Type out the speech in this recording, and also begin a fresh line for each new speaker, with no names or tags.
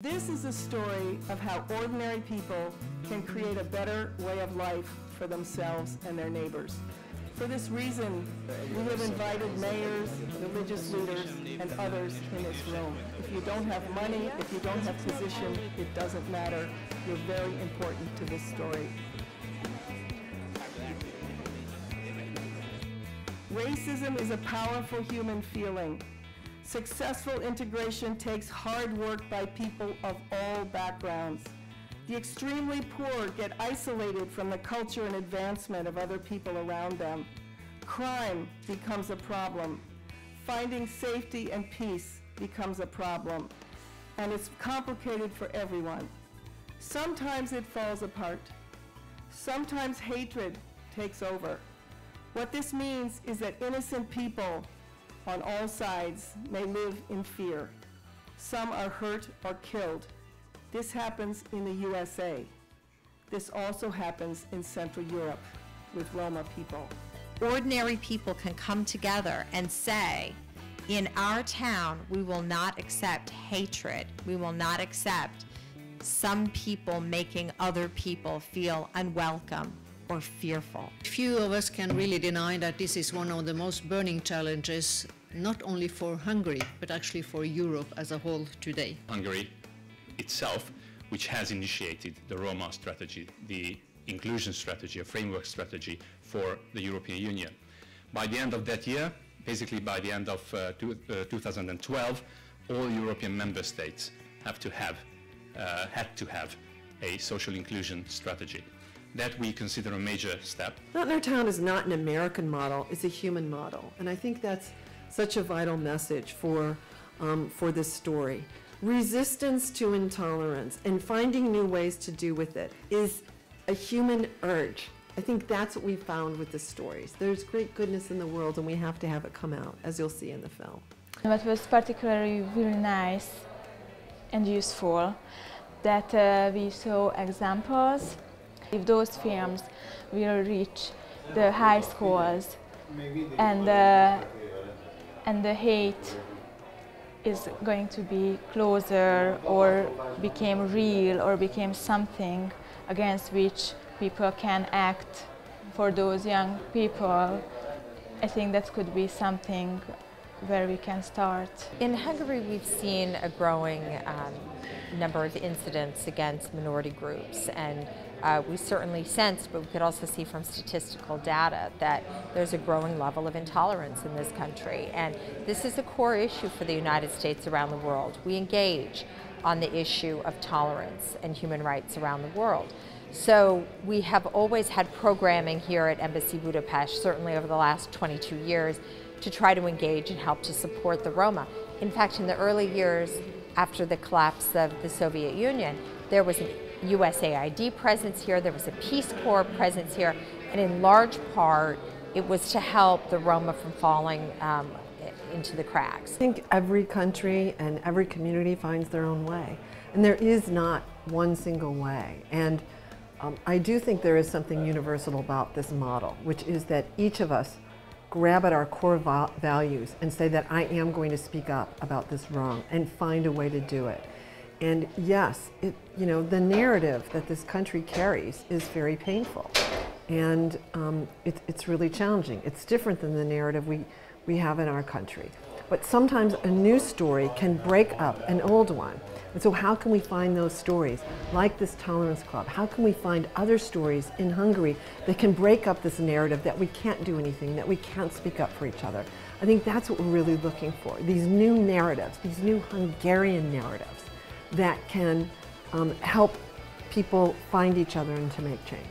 This is a story of how ordinary people can create a better way of life for themselves and their neighbors. For this reason, we have invited mayors, religious leaders, and others in this room. If you don't have money, if you don't have position, it doesn't matter. You're very important to this story. Racism is a powerful human feeling. Successful integration takes hard work by people of all backgrounds. The extremely poor get isolated from the culture and advancement of other people around them. Crime becomes a problem. Finding safety and peace becomes a problem. And it's complicated for everyone. Sometimes it falls apart. Sometimes hatred takes over. What this means is that innocent people on all sides may live in fear. Some are hurt or killed. This happens in the USA. This also happens in Central Europe with Roma people.
Ordinary people can come together and say, in our town, we will not accept hatred. We will not accept some people making other people feel unwelcome or fearful.
Few of us can really deny that this is one of the most burning challenges, not only for Hungary, but actually for Europe as a whole today.
Hungary itself, which has initiated the Roma strategy, the inclusion strategy, a framework strategy for the European Union. By the end of that year, basically by the end of uh, two, uh, 2012, all European member states have to have, uh, had to have a social inclusion strategy. That we consider a major step.
Not in Our Town is not an American model, it's a human model. And I think that's such a vital message for, um, for this story. Resistance to intolerance and finding new ways to do with it is a human urge. I think that's what we found with the stories. There's great goodness in the world and we have to have it come out, as you'll see in the film.
What was particularly really nice and useful that uh, we saw examples. If those films will reach the high schools and, uh, and the hate is going to be closer or became real or became something against which people can act for those young people, I think that could be something where we can start.
In Hungary, we've seen a growing um, number of incidents against minority groups, and uh, we certainly sense, but we could also see from statistical data, that there's a growing level of intolerance in this country. And this is a core issue for the United States around the world. We engage on the issue of tolerance and human rights around the world. So we have always had programming here at Embassy Budapest, certainly over the last 22 years, to try to engage and help to support the Roma. In fact, in the early years after the collapse of the Soviet Union, there was an USAID presence here, there was a Peace Corps presence here, and in large part, it was to help the Roma from falling um, into the cracks.
I think every country and every community finds their own way. And there is not one single way. And um, I do think there is something universal about this model, which is that each of us grab at our core values and say that I am going to speak up about this wrong and find a way to do it. And yes, it, you know, the narrative that this country carries is very painful. And um, it, it's really challenging. It's different than the narrative we, we have in our country. But sometimes a new story can break up an old one. And so how can we find those stories, like this Tolerance Club? How can we find other stories in Hungary that can break up this narrative that we can't do anything, that we can't speak up for each other? I think that's what we're really looking for, these new narratives, these new Hungarian narratives that can um, help people find each other and to make change.